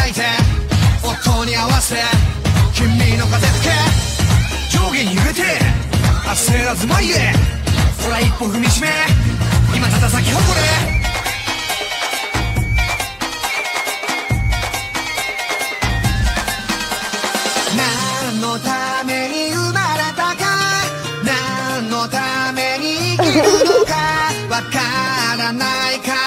ない音に合わせ君の風吹け。上下に揺れて焦らず前へ。空一歩踏みしめ今ただ咲き誇れ。何のために生まれたか何のために生きるのかわからないか。